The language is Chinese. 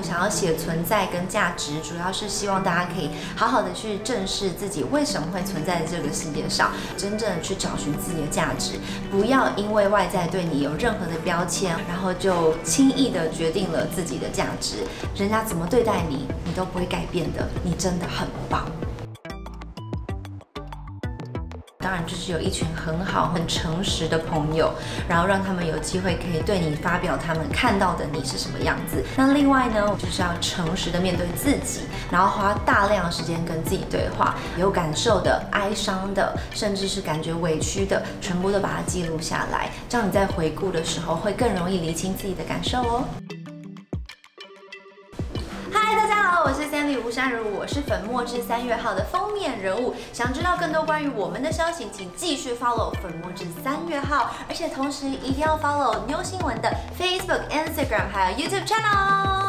我想要写存在跟价值，主要是希望大家可以好好的去正视自己为什么会存在这个世界上，真正的去找寻自己的价值，不要因为外在对你有任何的标签，然后就轻易的决定了自己的价值。人家怎么对待你，你都不会改变的，你真的很棒。当然，就是有一群很好、很诚实的朋友，然后让他们有机会可以对你发表他们看到的你是什么样子。那另外呢，就是要诚实的面对自己，然后花大量的时间跟自己对话，有感受的、哀伤的，甚至是感觉委屈的，全部都把它记录下来，这样你在回顾的时候会更容易理清自己的感受哦。我是三 y 吴珊如，我是粉墨之三月号的封面人物。想知道更多关于我们的消息，请继续 follow 粉墨之三月号，而且同时一定要 follow 妞新闻的 Facebook、Instagram 还有 YouTube channel。